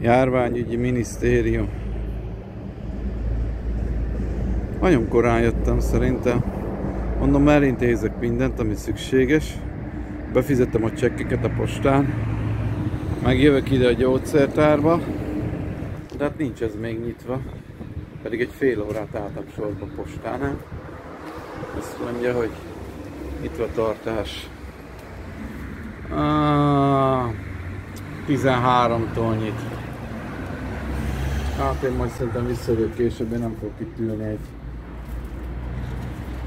Járványügyi minisztérium. Nagyon korán jöttem szerintem. Mondom, elintézek mindent, ami szükséges. Befizettem a csekkeket a postán. Megjövök ide a gyógyszertárba. De hát nincs ez még nyitva. Pedig egy fél órát álltam sorba postánál. Azt mondja, hogy nyitva tartás. Ah, 13-tól nyit. Hát én majd szerintem visszajövök később, én nem fogok itt ülni egy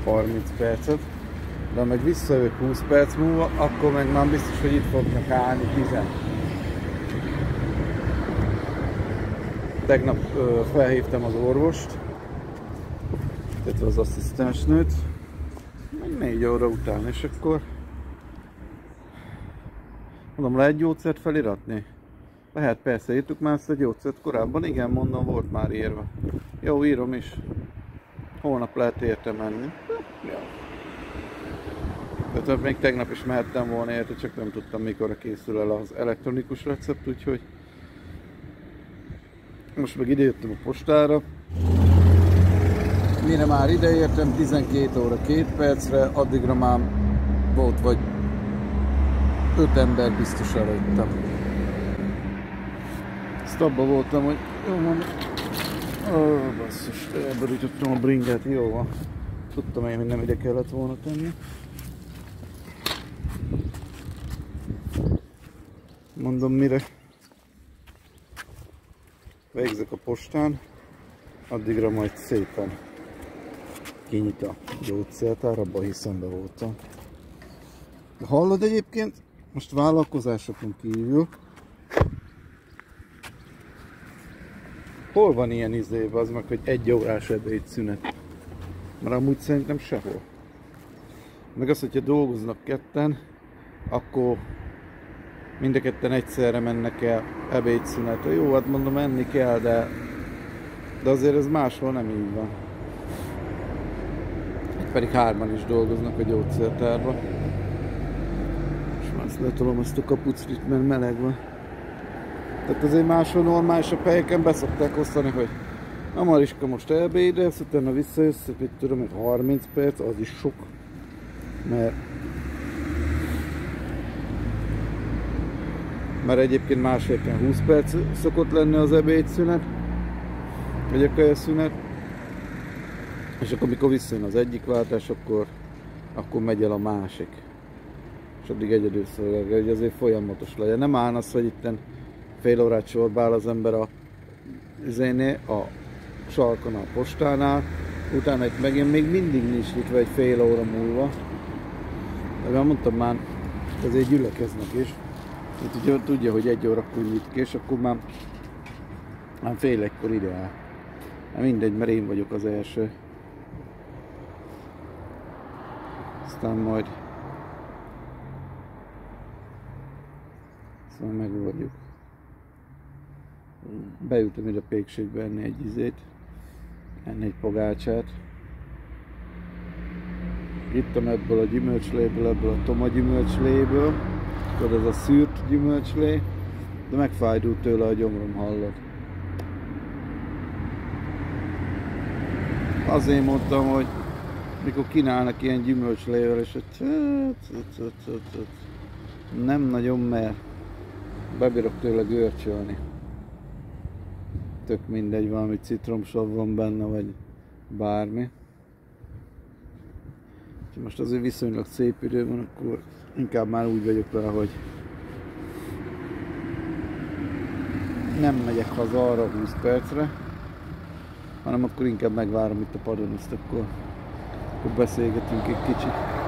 30 percet. De ha meg visszajövök 20 perc múlva, akkor meg már biztos, hogy itt fognak állni 10. Tegnap ö, felhívtam az orvost, illetve az asszisztensnőt, meg 4 óra után, és akkor mondom, lehet gyógyszert feliratni? Lehet, persze, írtuk már ezt a gyógyszert korábban, igen, mondom, volt már írva. Jó, írom is. Holnap lehet érte menni. Ja. Tehát még tegnap is mehettem volna érte, csak nem tudtam mikor készül el az elektronikus recept, úgyhogy most meg jöttem a postára. Mire már ideértem, 12 óra 2 percre, addigra már volt vagy 5 ember biztos előttem. Ezt abban voltam, hogy jó van, Ó, basszus, elborítottam a bringát, jó van. Tudtam én, hogy nem ide kellett volna tenni. Mondom, mire végzek a postán, addigra majd szépen kinyit a gyógyszertár, abban hiszem be voltam. Hallod egyébként, most vállalkozásokon kívül, hol van ilyen izé, az meg, hogy egy órás szünet? Mert amúgy szerintem sehol. Meg az, hogyha dolgoznak ketten, akkor mind a ketten egyszerre mennek el ebédszünetre. Jó, hát mondom, enni kell, de, de azért ez máshol nem így van. Pedig hárman is dolgoznak a gyógyszertárban. És már azt letolom azt a kapucrit, mert meleg van. Tehát azért máshol normálisabb helyeken beszokták osztani, hogy a Mariska most elbédelsz, utána visszajössz, hogy tudom, hogy 30 perc, az is sok. Mert mert egyébként más helyeken 20 perc szokott lenni az ebédszünet, vagy a kajaszünet. És akkor mikor visszajön az egyik váltás, akkor, akkor megy el a másik. És addig egyedül szolgálja, hogy azért folyamatos legyen. Nem áll az, hogy itten fél órát sorba áll az ember a, zéné, a sarkon a postánál, utána itt megint még mindig nincs nyitva egy fél óra múlva. De mondtam már, azért gyülekeznek is. Itt ugye tudja, hogy egy órakor nyit ki, és akkor már, már fél egykor ide áll. Hát mindegy, mert én vagyok az első. Aztán majd Szóval megoldjuk beültem ide a pékségbe enni egy izét, enni egy pogácsát. Ittam ebből a gyümölcsléből, ebből a toma gyümölcsléből, tudod, ez a szűrt gyümölcslé, de megfájdult tőle a gyomrom, hallod. Azért mondtam, hogy mikor kínálnak ilyen gyümölcslével, és hogy nem nagyon mer, bebírok tőle görcsölni tök mindegy, valami citromsav van benne, vagy bármi. Ha most azért viszonylag szép idő van, akkor inkább már úgy vagyok vele, hogy nem megyek haza arra 20 percre, hanem akkor inkább megvárom itt a padon, azt akkor, akkor beszélgetünk egy kicsit.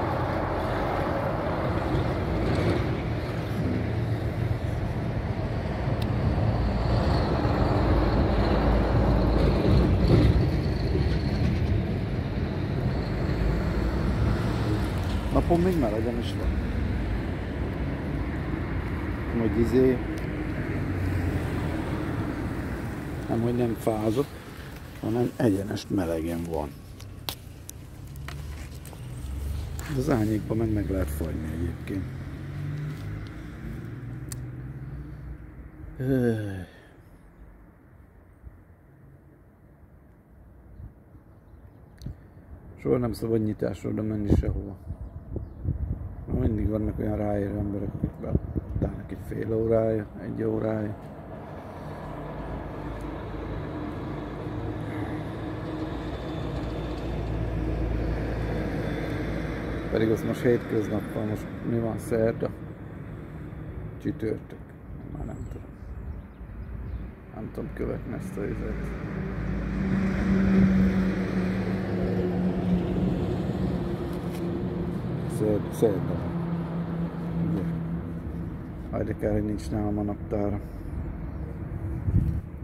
Vagy nem is van. Hogy izé... Nem, hogy nem fázok, hanem egyenes melegen van. Az árnyékban meg meg lehet fagyni egyébként. Soha nem szabad nyitásra oda menni sehova. Mindig vannak olyan ráérő emberek, akik beállnak egy fél órája, egy órája. Pedig az most hétköznap van, most mi van szerda? Csütörtök. Már nem tudom. Nem tudom követni ezt a. Szerd, szerda. Ugye? Hajde kell, hogy nincs nálam a naptára.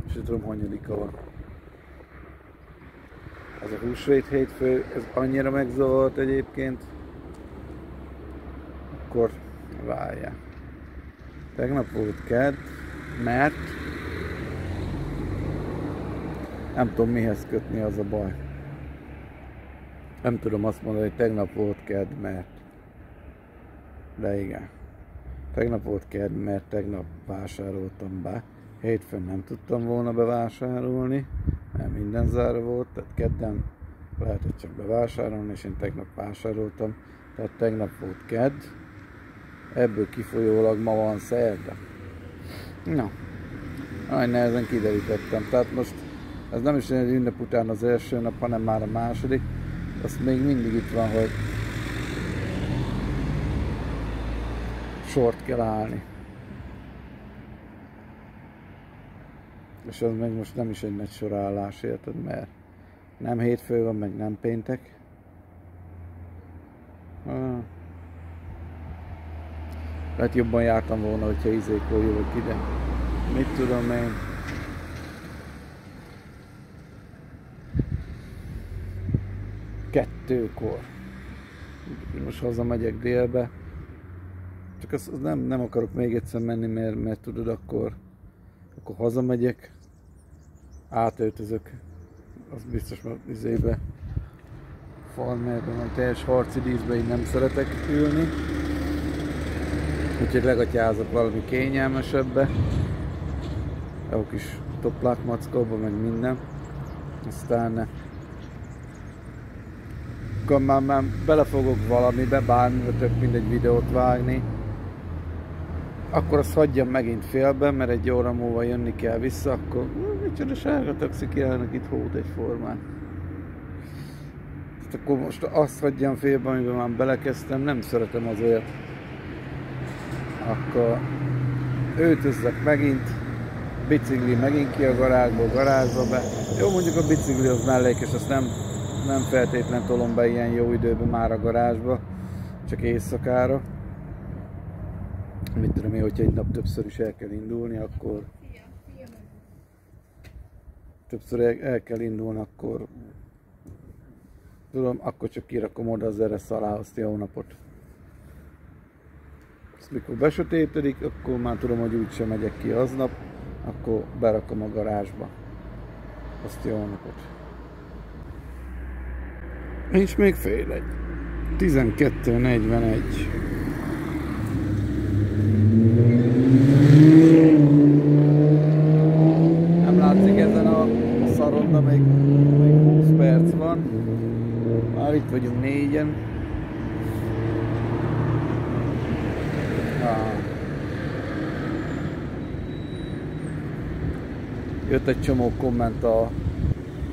És tudom, hanyadika van. Ez a húsvét hétfő, ez annyira megzavart egyébként, akkor várjál. Tegnap volt kedd, mert nem tudom mihez kötni az a baj. Nem tudom azt mondani, hogy tegnap volt kedd, mert de igen. Tegnap volt kedd, mert tegnap vásároltam be. Hétfőn nem tudtam volna bevásárolni, mert minden zárva volt, tehát kedden lehetett csak bevásárolni, és én tegnap vásároltam. Tehát tegnap volt kedd, ebből kifolyólag ma van szerda. Na, nagy nehezen kiderítettem. Tehát most ez nem is egy ünnep után az első nap, hanem már a második. Azt még mindig itt van, hogy sort kell állni. És az meg most nem is egy nagy sorállás, érted? Mert nem hétfő van, meg nem péntek. Ah. Lehet jobban jártam volna, hogyha izékor jövök ide. Mit tudom én. Kettőkor. Most hazamegyek délbe. Csak azt, azt nem, nem akarok még egyszer menni, mert, mert tudod, akkor, akkor hazamegyek, átöltözök, az biztos, hogy izébe, farmerben van teljes harci díszbe, én nem szeretek ülni. Úgyhogy legatyázok valami kényelmesebbe. Jó kis toplák mackóba, meg minden. Aztán akkor már, már belefogok valamibe, bármibe, tök mindegy videót vágni. Akkor azt hagyjam megint félbe, mert egy óra múlva jönni kell vissza, akkor micsoda sárga taxi kiállnak itt hót egyformán. Akkor most azt hagyjam félbe, amiben már belekezdtem, nem szeretem azért akkor öltözzek megint, bicikli megint ki a garázsból, garázsba be. Jó, mondjuk a bicikli az mellékes, azt nem, nem feltétlen tolom be ilyen jó időben már a garázsba, csak éjszakára. Mit tudom én, hogyha egy nap többször is el kell indulni, akkor többször el, el kell indulni, akkor tudom, akkor csak kirakom oda az erre alá azt jó napot mikor besötétedik, akkor már tudom, hogy úgysem megyek ki aznap, akkor berakom a garázsba. Azt jó napot. És még fél egy. 12.41. Nem látszik ezen a szaron, de még, még 20 perc van. Már itt vagyunk négyen. Jött egy csomó komment a,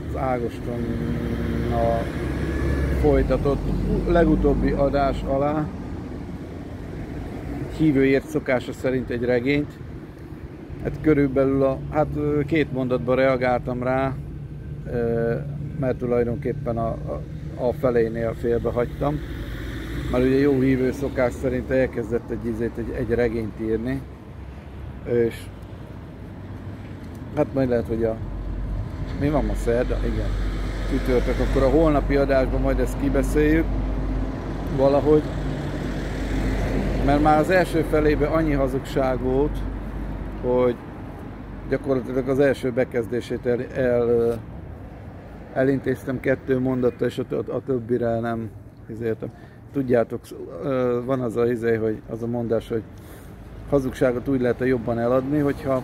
az Ágoston a folytatott legutóbbi adás alá. Hívőért szokása szerint egy regényt. Hát körülbelül a, hát két mondatban reagáltam rá, mert tulajdonképpen a, a, a felénél félbe hagytam. Mert ugye jó hívő szokás szerint elkezdett egy, egy, egy, egy regényt írni, és Hát majd lehet, hogy a... Mi van ma szerda? Igen. Csütörtök. Akkor a holnapi adásban majd ezt kibeszéljük. Valahogy. Mert már az első felében annyi hazugság volt, hogy gyakorlatilag az első bekezdését el, el elintéztem kettő mondattal, és a, a, többire nem izéltem. Tudjátok, van az a izé, hogy az a mondás, hogy hazugságot úgy lehet jobban eladni, hogyha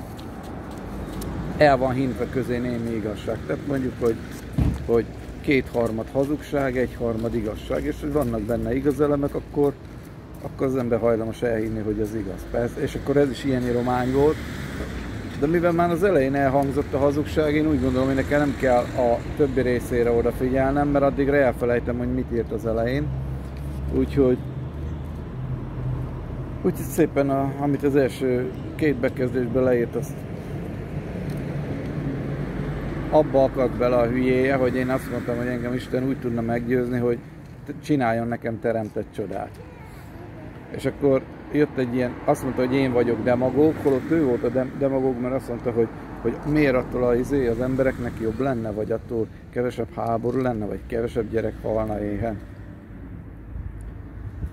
el van hintve közé némi igazság. Tehát mondjuk, hogy, hogy kétharmad hazugság, egyharmad igazság, és hogy vannak benne igaz elemek, akkor, akkor az ember hajlamos elhinni, hogy ez igaz. Persze, és akkor ez is ilyen romány volt, de mivel már az elején elhangzott a hazugság, én úgy gondolom, hogy nekem nem kell a többi részére odafigyelnem, mert addigra elfelejtem, hogy mit írt az elején. Úgyhogy Úgyhogy szépen, a, amit az első két bekezdésben leírt, azt abba akart bele a hülyéje, hogy én azt mondtam, hogy engem Isten úgy tudna meggyőzni, hogy csináljon nekem teremtett csodát. És akkor jött egy ilyen, azt mondta, hogy én vagyok demagóg, holott ő volt a demagóg, mert azt mondta, hogy, hogy miért attól az, izé az embereknek jobb lenne, vagy attól kevesebb háború lenne, vagy kevesebb gyerek halna éhen.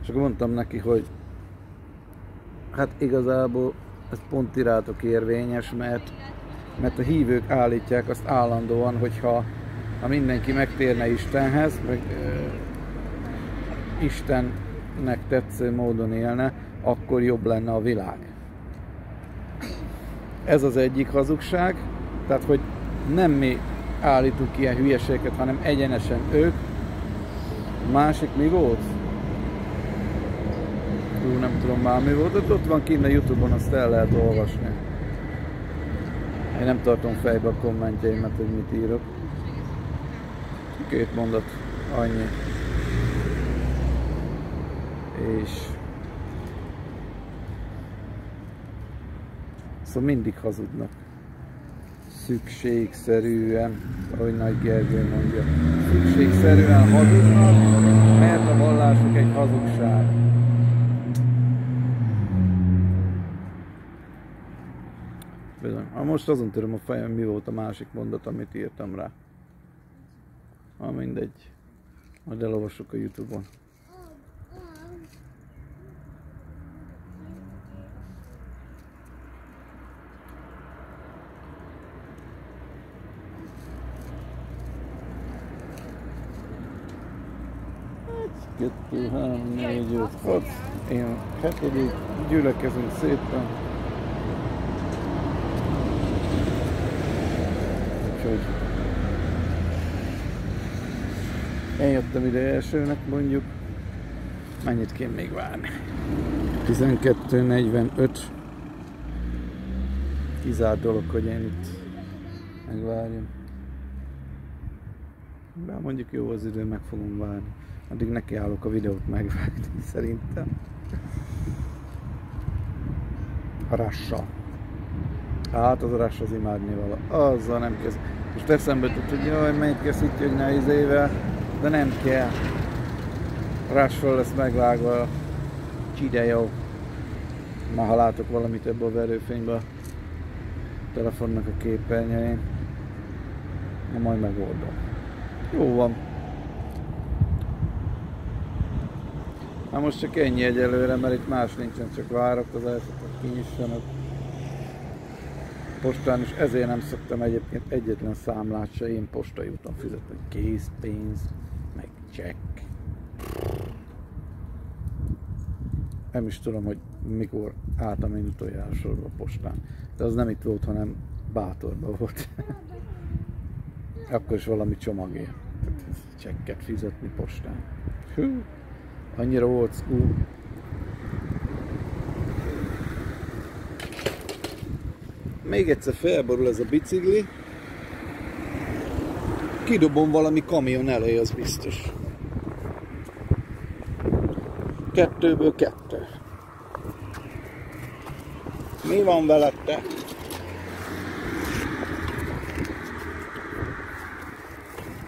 És akkor mondtam neki, hogy hát igazából ez pont irátok érvényes, mert, mert a hívők állítják azt állandóan, hogyha ha mindenki megtérne Istenhez, meg uh, Istennek tetsző módon élne, akkor jobb lenne a világ. Ez az egyik hazugság, tehát hogy nem mi állítunk ilyen hülyeségeket, hanem egyenesen ők. A másik mi volt? Hú, nem tudom már mi volt, ott van kint a Youtube-on, azt el lehet olvasni. Én nem tartom fejbe a kommentjeimet, hogy mit írok. Két mondat, annyi. És Szóval mindig hazudnak. Szükségszerűen, ahogy Nagy Gergő mondja. Szükségszerűen hazudnak, mert a vallásuk egy hazugság. Bizony. Ha most azon töröm a fejem, mi volt a másik mondat, amit írtam rá. Ha mindegy. Majd elolvassuk a Youtube-on. Kettő, három, négy, öt, hat. Én hetedik, gyülekezünk szépen. Úgyhogy én jöttem ide elsőnek mondjuk. Mennyit kéne még várni? 12.45 Kizárt dolog, hogy én itt megvárjam. De mondjuk jó az idő, meg fogom várni. Addig nekiállok a videót megvágni szerintem. Rassa. Hát az a rass az imádni vala. Azzal nem kezd. Most eszembe jutott, hogy jaj, mennyit készítjük ne izével, de nem kell. A rassról lesz megvágva a csidejó. Ma ha látok valamit ebből a verőfényben, a telefonnak a képernyőjén, na majd megoldom. Jó van. Na most csak ennyi egyelőre, mert itt más nincsen, csak várakozás, hogy kinyissanak. Postán is ezért nem szoktam egyébként egyetlen számlát se én postai úton fizetni. Készpénz, meg csekk. Nem is tudom, hogy mikor álltam én utoljára sorba a postán. De az nem itt volt, hanem bátorban volt. Akkor is valami csomagért. Csekket fizetni postán. Hű annyira old school. Még egyszer felborul ez a bicikli. Kidobom valami kamion elé, az biztos. Kettőből kettő. Mi van veled te?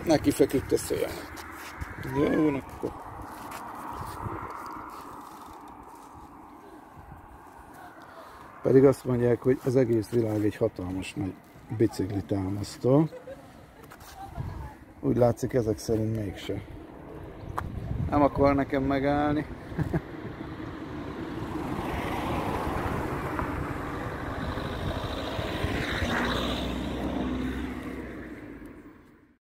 Neki feküdt a szél. Jó, akkor. Pedig azt mondják, hogy az egész világ egy hatalmas nagy bicikli támasztó. Úgy látszik ezek szerint mégse. Nem akar nekem megállni.